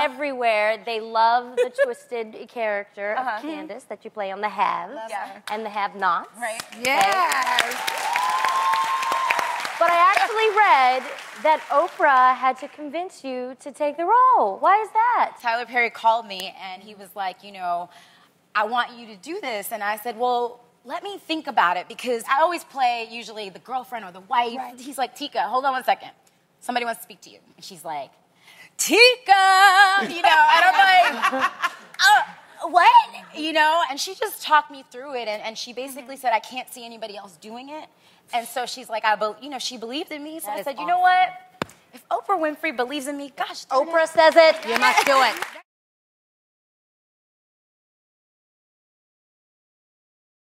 Everywhere. They love the twisted character Uh-huh. of Candace that you play on the haves Yeah. and the have-nots. Right. Yes. But I actually read that Oprah had to convince you to take the role. Why is that? Tyler Perry called me and he was like, you know, I want you to do this. And I said, well, let me think about it because I always play usually the girlfriend or the wife. He's like, Tika, hold on one second. Somebody wants to speak to you. And she's like, Tika, you know, and I'm like, uh, what? You know, and she just talked me through it and, and she basically said, I can't see anybody else doing it. And so she's like, I, bel you know, she believed in me. So That I said, you know what? If Oprah Winfrey believes in me, gosh, darn it. Oprah says it. You must do it.